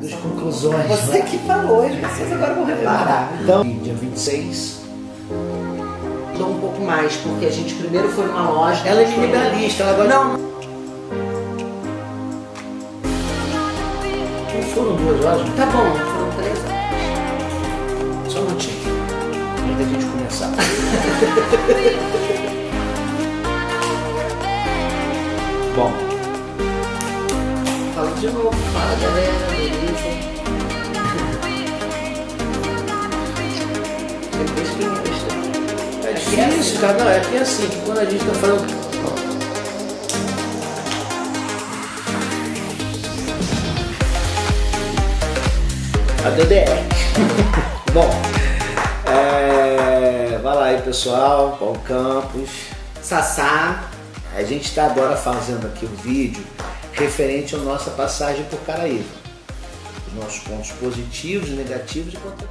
das conclusões. Você que falou, as pessoas agora vão reparar. Então, dia 26. Dou um pouco mais, porque a gente primeiro foi numa loja. Ela é minimalista, ela gosta Não, Não foram duas horas, tá bom, foram três horas. só um minutinho. Antes da gente começar. Bom, de novo, fala galera, beleza? Depois que me deixa. é difícil, cara. Não, é que é assim, que quando a gente tá falando. A DDR. Bom, é... vai lá aí pessoal, Paulo Campos. Sassá, A gente está agora fazendo aqui um vídeo referente à nossa passagem por Caraíva. Os nossos pontos positivos e negativos e contra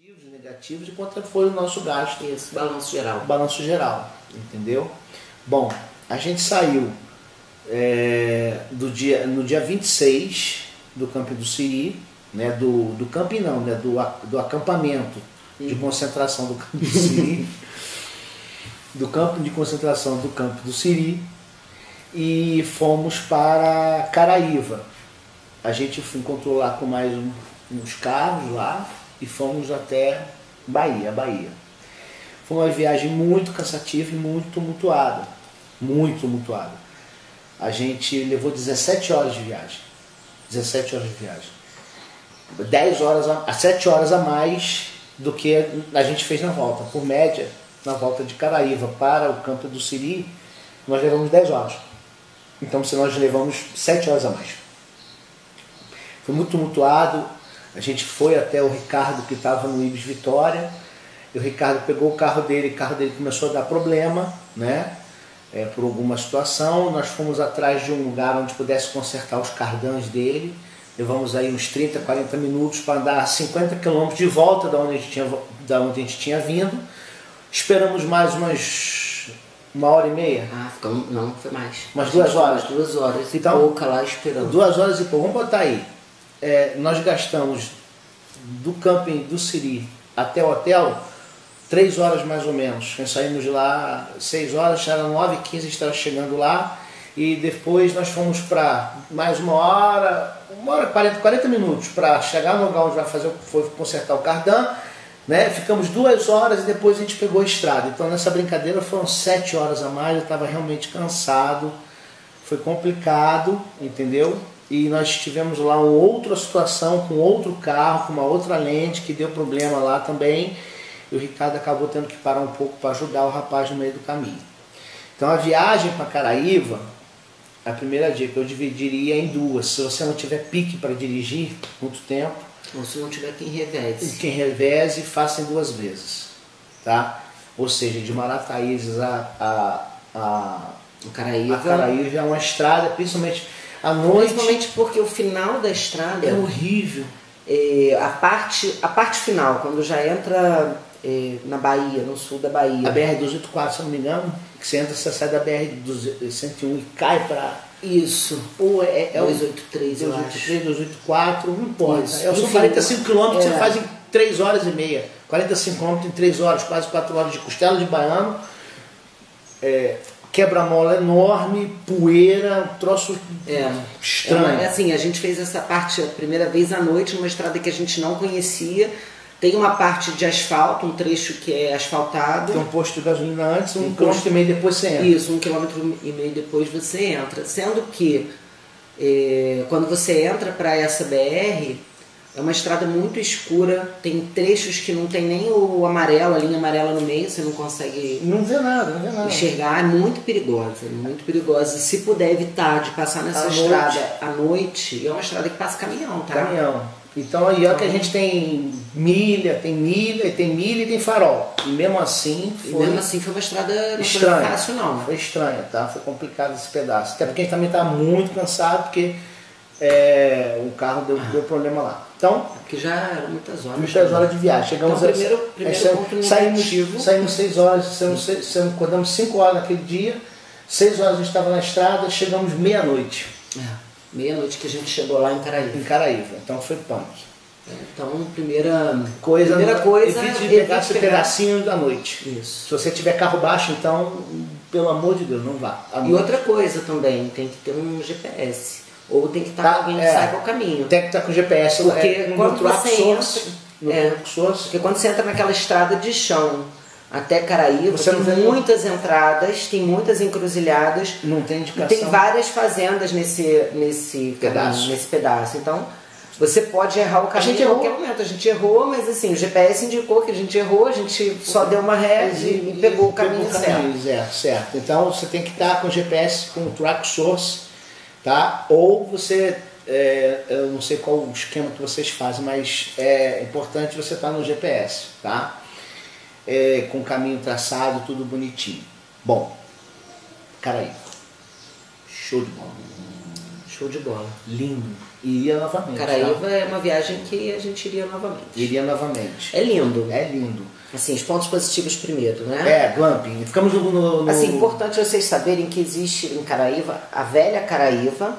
e negativos e quanto foi o nosso gasto isso, balanço geral. balanço geral, entendeu? Bom, a gente saiu é, do dia, no dia 26 do Campo do Siri, né, do, do camping não, né, do, do acampamento de concentração do Campo do Siri, do campo de concentração do Campo do Siri, e fomos para Caraíva. A gente encontrou lá com mais um- uns carros lá e fomos até Bahia, Bahia. Foi uma viagem muito cansativa e muito tumultuada. Muito tumultuada. A gente levou 17 horas de viagem. 17 horas de viagem. 10 horas, a, 7 horas a mais do que a gente fez na volta. Por média, na volta de Caraíva para o campo do Siri, nós levamos 10 horas. Então, se nós levamos 7 horas a mais. Foi muito tumultuado. A gente foi até o Ricardo que estava no Ibis Vitória. E o Ricardo pegou o carro dele, o carro dele começou a dar problema, né? É, por alguma situação. Nós fomos atrás de um lugar onde pudesse consertar os cardãs dele. Levamos aí uns 30, 40 minutos para andar 50 quilômetros de volta da onde, a gente tinha, da onde a gente tinha vindo. Esperamos mais umas uma hora e meia. Ah, ficamos, não, foi mais. Umas duas horas? umas duas horas Então- e pouca lá esperando. Duas horas e pouco. Vamos botar aí. É, nós gastamos do camping do Siri até o hotel três horas mais ou menos. Nós saímos de lá seis horas, era nove e quinze, estava chegando lá. E depois nós fomos para mais uma hora, uma hora e 40, 40 minutos para chegar no lugar onde vai fazer, foi consertar o cardan. Né? Ficamos duas horas e depois a gente pegou a estrada. Então nessa brincadeira foram sete horas a mais, eu estava realmente cansado. Foi complicado, entendeu? E nós tivemos lá uma outra situação com outro carro, com uma outra lente que deu problema lá também. E o Ricardo acabou tendo que parar um pouco para ajudar o rapaz no meio do caminho. Então a viagem para Caraíva, a primeira dica eu dividiria em duas. Se você não tiver pique para dirigir muito tempo, Ou se não tiver quem reveze. quem reveze, faça em duas vezes. Tá? Ou seja, de Marataízes a, a, a Caraíva. a Caraíva é uma estrada, principalmente à noite. Principalmente porque o final da estrada, É horrível. é, a, parte, a parte final, quando já entra é, na Bahia, no sul da A Bahia. BR-284, se eu não me engano, que você entra, você sai da BR-101 e cai para. Isso. Ou é, é o 283, eu acho. 283, 284, não importa. Isso. É, são Enfim, 45 quilômetros que você é. faz em 3 horas e meia. 45 quilômetros em 3 horas, quase 4 horas de costela de baiano. É, Quebra-mola enorme, poeira, um troço É. estranho. É, é assim, a gente fez essa parte a primeira vez à noite numa estrada que a gente não conhecia. Tem uma parte de asfalto, um trecho que é asfaltado. Tem um posto de gasolina antes, um Tem quilômetro e meio depois você entra. Isso, um quilômetro e meio depois você entra. Sendo que é, quando você entra para essa BR, é uma estrada muito escura, tem trechos que não tem nem o amarelo, a linha amarela no meio, você não consegue Não vê nada, não vê nada. enxergar, é muito perigosa, muito perigosa. Se puder evitar de passar nessa À estrada noite. à noite, é uma estrada que passa caminhão, tá? Caminhão. Então aí ó que a gente tem milha, tem milha, tem milha e tem farol. E mesmo assim E foi mesmo assim foi uma estrada não estranha. foi fácil não. Foi estranha, tá? Foi complicado esse pedaço. Até porque a gente também tá muito cansado, porque é, o carro deu, deu problema lá. Então, Porque já eram muitas horas. muitas horas de viagem. Chegamos Então, a- primeiro- primeiro saímos- ponto saímos, negativo. saímos 6 horas, saímos, seis- saímos- acordamos 5 horas naquele dia, 6 horas a gente estava na estrada, chegamos meia-noite É, Meia-noite que a gente chegou lá em Caraíba. em Caraíva. Então foi punk. Então, primeira Coisa, primeira coisa, evite de evite pegar esse pedacinho da noite. Isso. Se você tiver carro baixo, então, pelo amor de Deus, não vá. E outra coisa também, tem que ter um GPS. Ou tem que estar Tá, com alguém que é. saiba o caminho. Tem que estar com GPS Porque é, quando você Source, entra- é. Source, Porque quando você entra naquela estrada de chão até Caraíba, Você tem não vê- muitas entradas, tem muitas encruzilhadas, não tem indicação. tem várias fazendas nesse, nesse Pedaço. caminho, nesse pedaço. Então, você pode errar o caminho gente em errou. qualquer momento. A gente errou, mas assim, o GPS indicou que a gente errou, a gente só deu uma ré e, pegou o caminho certo. caminho certo, certo. Então você tem que estar com o GPS, com o Track Source, tá? Ou você, é, eu não sei qual o esquema que vocês fazem, mas é importante você estar no GPS, tá? É, com o caminho traçado, tudo bonitinho. Bom, Caraíba. Show de bola. Show de bola. Lindo. Iria novamente. Caraíba tá? é uma viagem que a gente iria novamente. Iria novamente. É lindo. É lindo. Assim, os pontos positivos primeiro, né? É, glamping. Ficamos no. no, no- Assim, importante vocês saberem que existe em Caraíva a velha Caraíva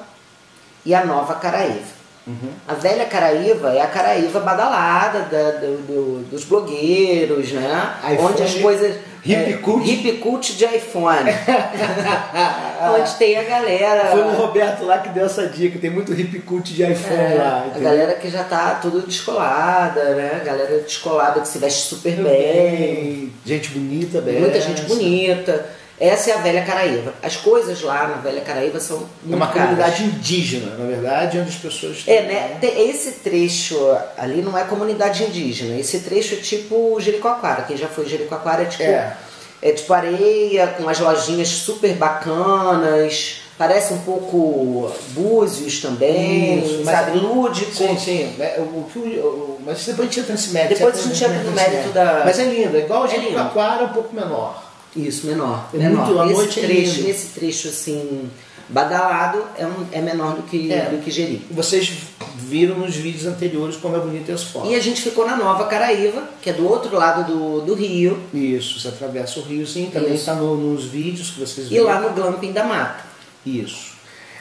e a nova Caraíva. Uhum. A velha Caraíva é a Caraíva badalada da- do- do- dos blogueiros, né? iPhone, Onde as coisas. hip é, cult. hip cult de iPhone. Onde tem a galera. Foi o Roberto lá que deu essa dica. Tem muito hip cult de iPhone É, lá. a entendeu? galera que já tá tudo descolada, né? A galera descolada que se veste super bem. bem. Gente bonita, bem. Muita gente bonita. Essa é a Velha Caraíva. As coisas lá na Velha Caraíva são muito É uma caras. comunidade indígena, na verdade, onde as pessoas. É, né? Tem- Esse trecho ali não é comunidade indígena. Esse trecho é tipo Jericoacoara. Quem já foi Jericoacoara é tipo, É. é tipo areia, com as lojinhas super bacanas. Parece um pouco Búzios também, Isso, sabe? Lúdico. Sim, sim. É, o, o- o- mas depois a gente entra nesse mérito. Depois a gente entra no mérito da- Mas é lindo, é igual a É gente lindo. Aquara, um pouco menor. Isso, menor. É menor. muito- a esse noite é trecho, lindo. esse trecho assim, badalado, é, um- é menor do que, É. do que Jeri. Vocês viram nos vídeos anteriores como é bonito as fotos. E a gente ficou na Nova Caraíva, que é do outro lado do, do rio, Isso, você atravessa o riozinho, também Isso. está nos vídeos que vocês e viram. lá no Glamping da Mata, Isso.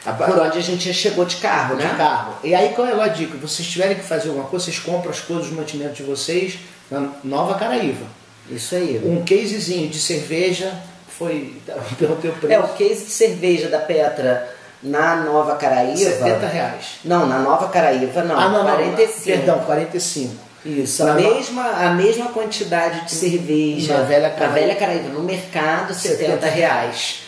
A- por onde a gente chegou de carro, de né? carro. E aí qual é a dica? Vocês tiverem que fazer alguma coisa, vocês compram as coisas, os mantimentos de vocês na Nova Caraíva. Isso aí. Um casezinho de cerveja foi pelo teu preço. É, o case de cerveja da Petra na Nova Caraíva. 70 reais. Não, na Nova Caraíva não, ah, não, não. 45. Perdão, 45. Isso, Na a no- mesma, a mesma quantidade de cerveja Na Velha na Caraíva. Velha Caraíva, no mercado, 70 70 reais.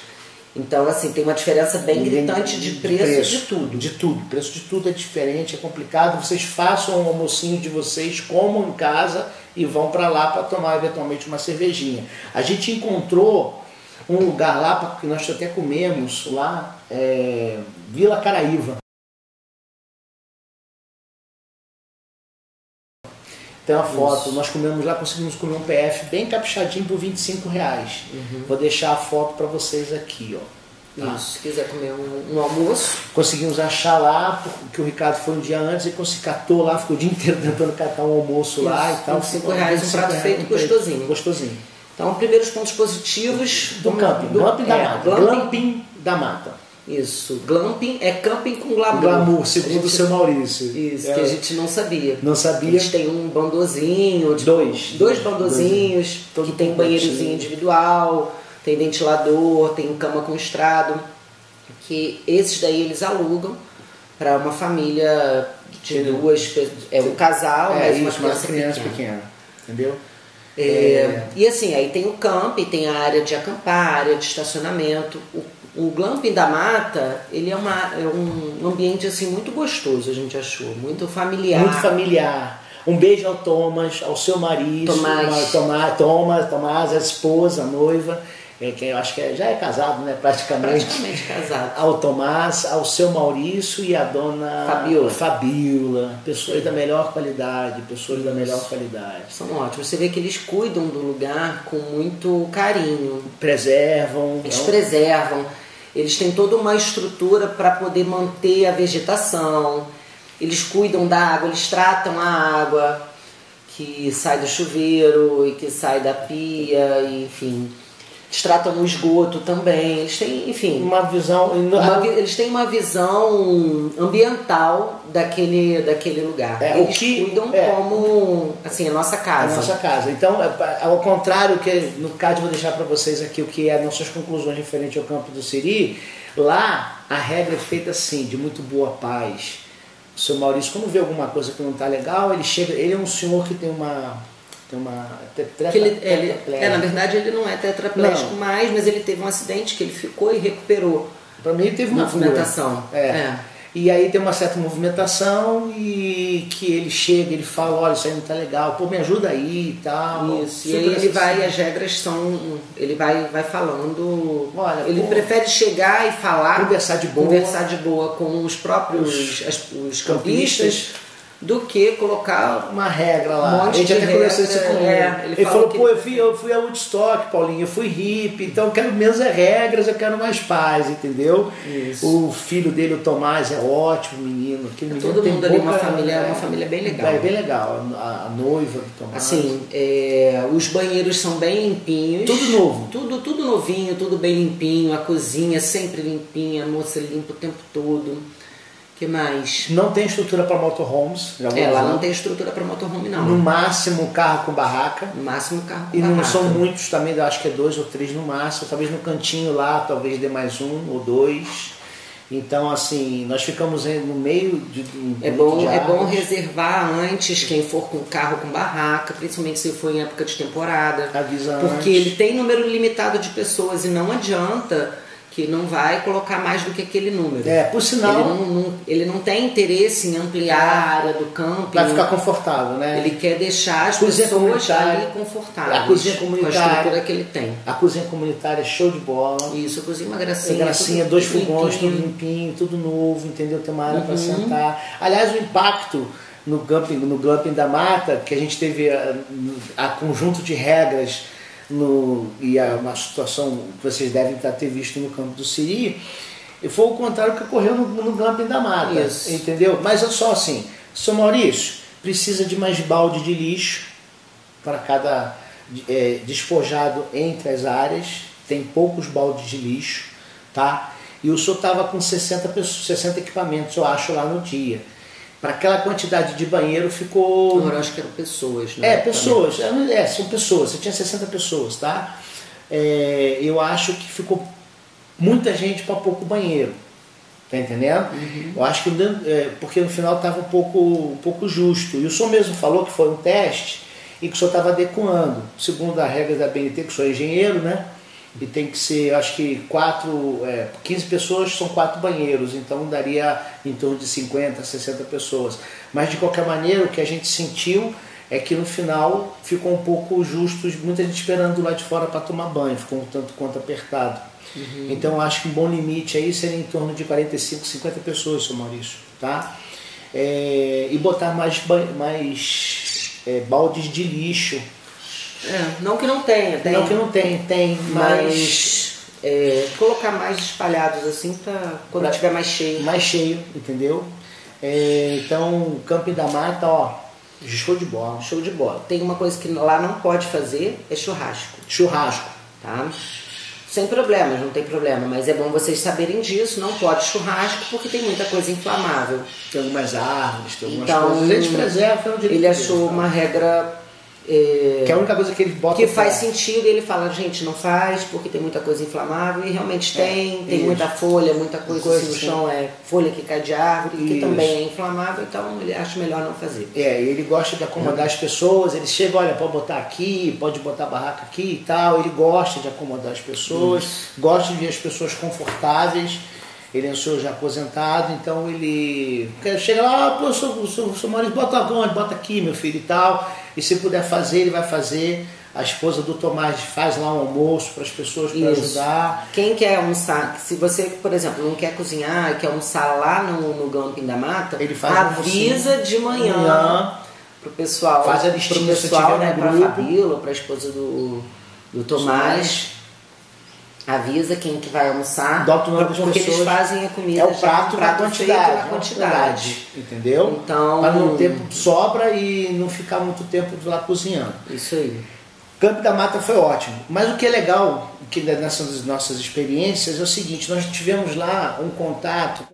Então, assim, tem uma diferença bem gritante de preço, de tudo. De tudo. O preço de tudo é diferente, é complicado. Vocês façam o almocinho de vocês, comam em casa e vão para lá para tomar eventualmente uma cervejinha. A gente encontrou um lugar lá que nós até comemos lá, é, Vila Caraíva. Tem uma foto, nós comemos lá, conseguimos comer um PF bem caprichadinho por 25 reais. Vou deixar a foto para vocês aqui, ó. Tá? Isso, se quiser comer um, um almoço, Conseguimos achar lá, porque o Ricardo foi um dia antes e conseguiu, catou lá, ficou o dia inteiro tentando catar um almoço lá Isso, e tal. 25 Ficou reais, um 25 prato reais, feito gostosinho. Gostosinho. Então, primeiros pontos positivos Do camping, glamping da é, mata. glamping. Glamping da mata. Isso, glamping é camping com glamour. Glamour, A segundo o gente- seu Maurício. Isso, É, que a gente não sabia. Não sabia. Eles têm um bandozinho, tipo, Dois. dois bandozinhos, Dois. Que tem banheirozinho individual, tem ventilador, tem cama com estrado, que esses daí eles alugam para uma família de Entendeu? duas pessoas, é um casal, É mais uma isso, criança, criança pequena. pequena. Entendeu? É, E assim, aí tem o camping, tem a área de acampar, a área de estacionamento. O, o glamping da mata, ele é, uma, é um ambiente assim muito gostoso, a gente achou, muito familiar. Muito familiar. Um beijo ao Thomas, ao seu marido, Tomás. Toma- Thomas, Tomás, a esposa, a noiva, é, que eu acho que é- já é casado, né? Praticamente. praticamente casado. Ao Tomás, ao seu Maurício e à dona Fabiola. Fabiola. Pessoas da melhor qualidade, pessoas da melhor qualidade. São ótimos. Você vê que eles cuidam do lugar com muito carinho. Preservam. Eles então, preservam. Eles têm toda uma estrutura para poder manter a vegetação. eles cuidam da água, eles tratam a água que sai do chuveiro e que sai da pia, enfim. Eles tratam o esgoto também. Eles têm, enfim. Uma visão. Uma, eles têm uma visão ambiental daquele, daquele lugar. É, eles o que, cuidam é, como assim, a nossa casa. A nossa casa. Então, é, ao contrário, que no caso vou deixar para vocês aqui o que é nossas conclusões referente ao campo do Siri, lá a regra é feita assim, de muito boa paz. O seu Maurício, quando vê alguma coisa que não está legal, ele chega. Ele é um senhor que tem uma tem uma tetra, que ele, ele é, na verdade ele não é tetraplégico não. mais, mas ele teve um acidente que ele ficou e recuperou. Para mim ele teve uma movimentação. É. é. E aí tem uma certa movimentação e que ele chega, ele fala, olha, isso aí não tá legal, pô, me ajuda aí e tal. Isso, e aí ele vai, as regras são, ele vai, vai falando, olha, ele pô, prefere chegar e falar, conversar de boa, conversar de boa com os próprios os, as, os campistas do que colocar uma regra lá. Um monte a gente até conversou isso com ele. É, ele, ele falou, pô, eu fui, eu fui a Woodstock, Paulinho, eu fui hippie, então eu quero menos é regras, eu quero mais paz, entendeu? Isso. O filho dele, o Tomás, é ótimo menino. Aquele menino Todo mundo ali, uma família, é, uma família bem legal. É bem legal, a, a noiva do Tomás. Assim, é, os banheiros são bem limpinhos. Tudo novo. Tudo, tudo novinho, tudo bem limpinho, a cozinha sempre limpinha, a moça limpa o tempo todo que mais? Não tem estrutura para motorhomes. É, lá não tem estrutura para motorhome não. No máximo carro com barraca. No máximo carro com e barraca. E não são muitos também, acho que é dois ou três no máximo. Talvez no cantinho lá, talvez dê mais um ou dois. Então, assim, nós ficamos no meio de. Um é bom, de é bom reservar antes quem for com carro com barraca, principalmente se for em época de temporada. Avisa Porque antes. ele tem número limitado de pessoas e não adianta que não vai colocar mais do que aquele número. É, por sinal. Ele não, não ele não tem interesse em ampliar a área do campo. Vai ficar confortável, né? Ele quer deixar as cozinha pessoas ali confortáveis. A cozinha comunitária. Com a estrutura que ele tem. A cozinha comunitária é show de bola. Isso, a cozinha é uma gracinha. É gracinha, tudo, dois tudo fogões, limpinho. tudo limpinho, tudo novo, entendeu? Tem uma área uhum. para sentar. Aliás, o impacto no glamping, no glamping da mata, que a gente teve a, a conjunto de regras no, e é uma situação que vocês devem ter visto no campo do Siri, foi o contrário que ocorreu no, no da Mata, Isso. entendeu? Mas é só assim, São Maurício precisa de mais balde de lixo para cada é, despojado entre as áreas, tem poucos baldes de lixo, tá? E o senhor estava com 60, pessoas, 60 equipamentos, eu acho, lá no dia para aquela quantidade de banheiro ficou. Eu acho que eram pessoas, né? É, pessoas. É, são pessoas. Você tinha 60 pessoas, tá? É, eu acho que ficou muita gente para pouco banheiro. Tá entendendo? Uhum. Eu acho que é, porque no final estava um pouco, um pouco justo. E o senhor mesmo falou que foi um teste e que o senhor estava adequando, segundo a regra da BNT, que o senhor é engenheiro, né? E tem que ser, acho que quatro, é, 15 pessoas são quatro banheiros, então daria em torno de 50, 60 pessoas. Mas de qualquer maneira, o que a gente sentiu é que no final ficou um pouco justo, muita gente esperando lá de fora para tomar banho, ficou um tanto quanto apertado. Uhum. Então acho que um bom limite aí seria em torno de 45, 50 pessoas, seu Maurício, tá? É, e botar mais, mais é, baldes de lixo é, não que não tenha, tem. Não que não tem, tem, mas. mas é, colocar mais espalhados assim para quando pra, tiver mais cheio. Mais cheio, entendeu? É, então, o Camping da Mata, ó, show de bola. Show de bola. Tem uma coisa que lá não pode fazer, é churrasco. Churrasco. Tá? Sem problemas, não tem problema, mas é bom vocês saberem disso, não pode churrasco porque tem muita coisa inflamável. Tem algumas árvores, tem algumas então, coisas. Eles preservam Ele achou uma regra é, que é a única coisa que ele bota. Que faz sentido e ele fala, gente, não faz porque tem muita coisa inflamável e realmente é, tem, tem isso. muita folha, muita coisa, coisa assim no chão, é folha que cai de árvore, isso. que também é inflamável, então ele acha melhor não fazer. É, ele gosta de acomodar as pessoas, ele chega, olha, pode botar aqui, pode botar barraca aqui e tal, ele gosta de acomodar as pessoas, isso. gosta de ver as pessoas confortáveis. Ele é um senhor já aposentado, então ele chega lá, ah, pô, sou, sou, sou Maurício, bota onde? Bota aqui, meu filho e tal. E se puder fazer, ele vai fazer. A esposa do Tomás faz lá um almoço para as pessoas para ajudar. Quem quer almoçar, se você, por exemplo, não quer cozinhar e quer almoçar lá no, no Glamping da Mata, ele faz avisa de manhã, manhã para o pessoal, faz a listinha pro pessoal, né, para a Fabíola, para a esposa do, do Tomás avisa quem que vai almoçar, Dota o nome das porque pessoas. eles fazem a comida É o prato, um na feito quantidade, na na quantidade. Entendeu? Então- Para não ter sobra e não ficar muito tempo lá cozinhando. Isso aí. Campo da Mata foi ótimo. Mas o que é legal, que nessas nossas experiências, é o seguinte, nós tivemos lá um contato